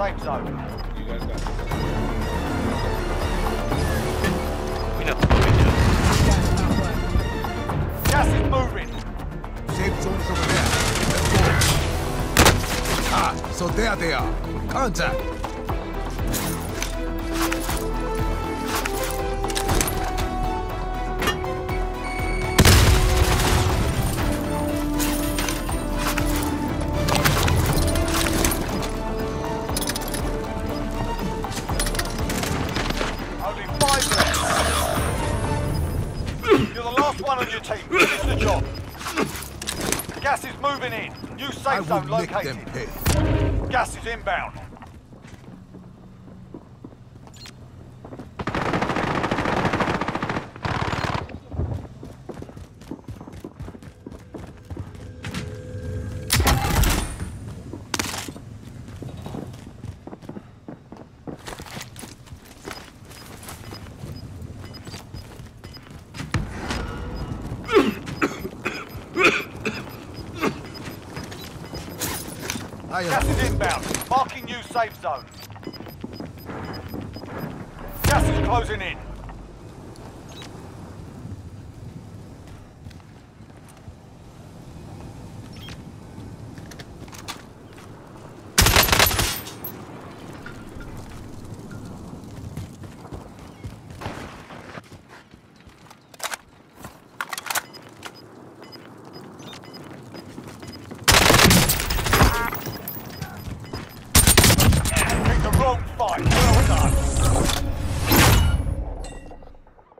safe zone. You guys got We know what we. Gas is moving. Safe zone's over there. Ah, so there they are. Contact. One on your team. Finish the job. Gas is moving in. New safe zone located. Gas is inbound. I Gas is inbound. Marking new safe zone. Gas is closing in. Fight. Well done.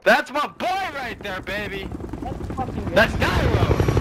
That's my boy right there, baby. That's Gyro.